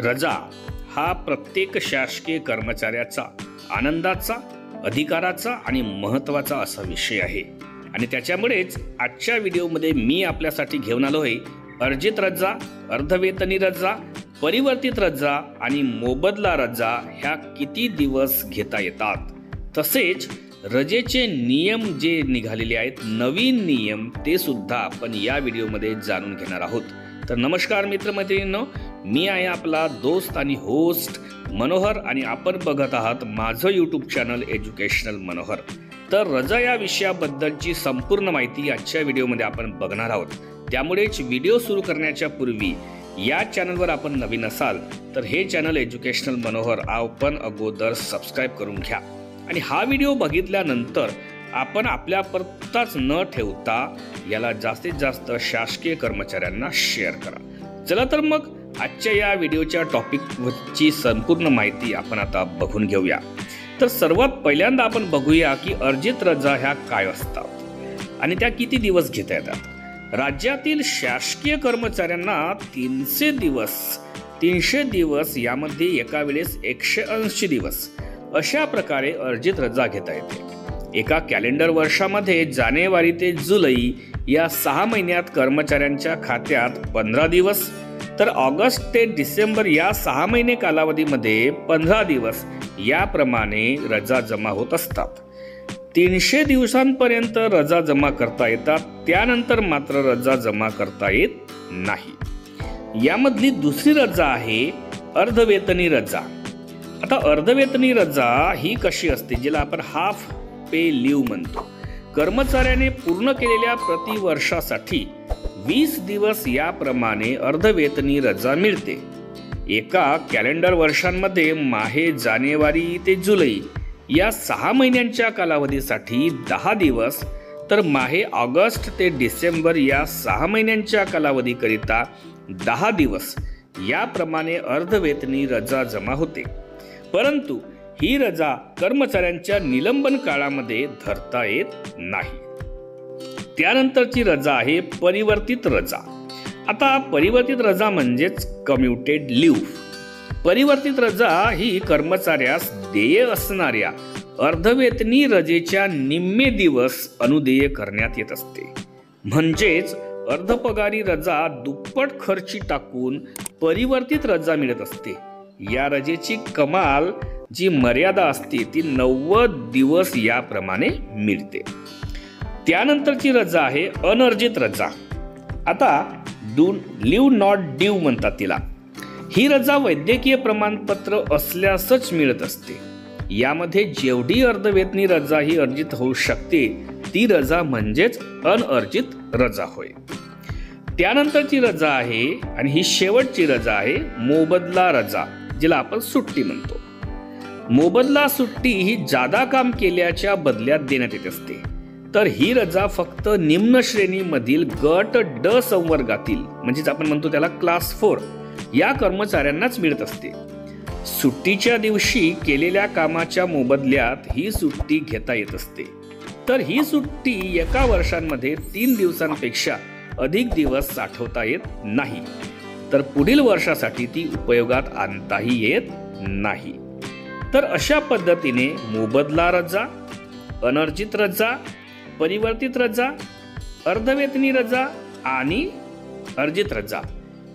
रजा हा प्रत्येक शासकीय कर्मचाऱ्याचा आनंदाचा अधिकाराचा आणि महत्त्वाचा असा विषय आहे. आणि त्याच्यामुळेच आजच्या व्हिडिओमध्ये मी आपल्यासाठी घेऊन आलो आहे अर्जित रजा अर्धवेतनी रजा परिवर्तित रजा आणि मोबदला रजा ह्या किती दिवस घेता येतात. तसेच रजेचे नियम जे निघालेले आहेत नवीन नियम ते सुद्धा आपण या व्हिडिओमध्ये जाणून घेणार आहोत. तर नमस्कार मित्रमैत्रिणींनो मी आहे आपला दोस्त आणि होस्ट मनोहर आणि आपण बघत आहात माझं यूट्यूब चॅनल एज्युकेशनल मनोहर. तर रजा या विषयाबद्दलची संपूर्ण माहिती आजच्या व्हिडिओमध्ये आपण बघणार आहोत. त्यामुळेच व्हिडिओ सुरू करण्याच्या पूर्वी या चॅनलवर आपण नवीन असाल तर हे चॅनल एज्युकेशनल मनोहर आपण अगोदर सबस्क्राईब करून घ्या. आणि हा व्हिडिओ बघितल्यानंतर आपण आपल्या परताच न ठेवता याला जास्तीत जास्त शासकीय कर्मचाऱ्यांना शेअर करा. चला तर मग आजच्या या व्हिडिओच्या टॉपिकची संपूर्ण माहिती आपण आता बघून घेऊया. तर सर्वात पहिल्यांदा आपण बघूया की अर्जित रजा ह्या काय असतात आणि त्या किती दिवस घेता येतात? राज्यातील शासकीय कर्मचाऱ्यांना तीनशे दिवस तीनशे दिवस यामध्ये एका वेळेस एकशे ऐंशी दिवस अशा प्रकारे अर्जित रजा घेता येते. एका कॅलेंडर वर्षामध्ये जानेवारी ते जुलै या सहा महिन्यात कर्मचाऱ्यांच्या खात्यात पंधरा दिवस तर ऑगस्ट ते डिसेंबर या सहा महिने कालावधीमध्ये पंधरा दिवस याप्रमाणे रजा जमा होत असतात. तीनशे दिवसांपर्यंत रजा जमा करता येतात त्यानंतर मात्र रजा जमा करता येत नाही. यामधली दुसरी रजा आहे अर्धवेतनी रजा. आता अर्धवेतनी रजा ही कशी असते जिला आपण हाफ पे लिव्ह म्हणतो. कर्मचाऱ्याने पूर्ण केलेल्या प्रतिवर्षासाठी वीस दिवस याप्रमाणे अर्धवेतनी रजा मिळते. एका कॅलेंडर वर्षांमध्ये माहे जानेवारी ते जुलै या सहा महिन्यांच्या कालावधीसाठी दहा दिवस तर माहे ऑगस्ट ते डिसेंबर या सहा महिन्यांच्या कालावधीकरिता दहा दिवस. याप्रमाणे अर्धवेतनी रजा जमा होते. परंतु ही रजा कर्मचाऱ्यांच्या निलंबन काळामध्ये धरता येत नाही. त्यानंतरची रजा आहे परिवर्तित रजा. आता परिवर्तित रजा म्हणजेच कम्युटेड लिव्ह परिवर्तित रजा ही कर्मचाऱ्यास देय असणाऱ्या अर्धवेतनी रजेच्या निम्मे दिवस अनुदेय करण्यात येत असते. म्हणजेच अर्धपगारी रजा दुप्पट खर्ची टाकून परिवर्तित रजा मिळत असते. या रजेची कमाल जी मर्यादा असते ती नव्वद दिवस याप्रमाणे मिळते. त्यानंतरची रजा आहे अनर्जित रजा आता डू लिव्ह नॉट ड्यू म्हणतात तिला. ही रजा वैद्यकीय प्रमाणपत्र असल्यासच मिळत असते. यामध्ये जेवढी अर्धवेतनी रजा ही अर्जित होऊ शकते ती रजा म्हणजेच अनअर्जित रजा होय. त्यानंतरची रजा आहे आणि ही शेवटची रजा आहे मोबदला रजा जिला आपण सुट्टी म्हणतो. मोबदला सुट्टी ही जादा काम केल्याच्या बदल्यात देण्यात येत असते. तर ही रजा फक्त निम्न श्रेणीमधील गट ड संवर्गातील म्हणजेच आपण म्हणतो त्याला क्लास फोर या कर्मचाऱ्यांनाच मिळत असते. सुट्टीच्या दिवशी केलेल्या कामाच्या मोबदल्यात ही सुट्टी घेता येत असते. तर ही सुट्टी एका वर्षांमध्ये तीन दिवसांपेक्षा अधिक दिवस साठवता येत नाही. तर पुढील वर्षासाठी ती उपयोगात आणताही येत नाही. तर अशा पद्धतीने मोबदला रजा अनर्जित रजा परिवर्तित रजा अर्धवेतनी रजा आणि अर्जित रजा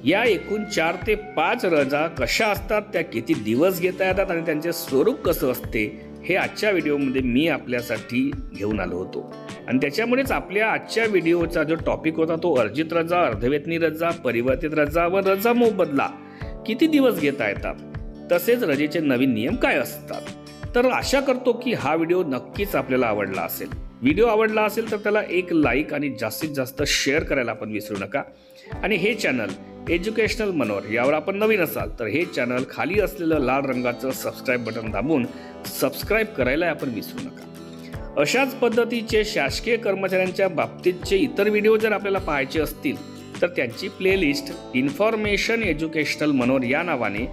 या एकूण चार ते पाच रजा कशा असतात त्या किती दिवस घेता येतात आणि त्यांचे स्वरूप कसं असते हे आजच्या व्हिडिओमध्ये मी आपल्यासाठी घेऊन आलो होतो. आणि त्याच्यामुळेच आपल्या आजच्या व्हिडिओचा जो टॉपिक होता तो अर्जित रजा अर्धवेतनी रजा परिवर्तित रजा व रजा मोबदला किती दिवस घेता येतात? तसेच रजेचे नवीन नियम काय असतात? तर आशा करतो की हा व्हिडिओ नक्कीच आपल्याला आवडला असेल. व्हिडिओ आवडला असेल तर त्याला एक लाईक आणि जास्तीत जास्त शेअर करायला आपण विसरू नका. आणि हे चॅनल एज्युकेशनल मनोर यावर आपण नवीन असाल तर हे चॅनल खाली असलेलं लाल रंगाचं सबस्क्राईब बटन दाबून सबस्क्राईब करायला आपण विसरू नका. अशाच पद्धतीचे शासकीय कर्मचाऱ्यांच्या बाबतीतचे इतर व्हिडिओ जर आपल्याला पाहायचे असतील तर त्यांची प्लेलिस्ट इन्फॉर्मेशन एज्युकेशनल मनोर या नावाने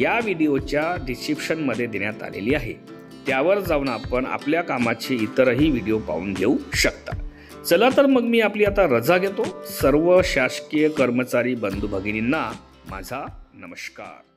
या व्हिडिओच्या डिस्क्रिप्शनमध्ये देण्यात आलेली आहे. त्यावर जाऊन आपण आपल्या कामाचे इतरही व्हिडिओ पाहून घेऊ शकता. चला तर मग मी आपली आता रजा घेतो. सर्व शासकीय कर्मचारी बंधू भगिनींना माझा नमस्कार.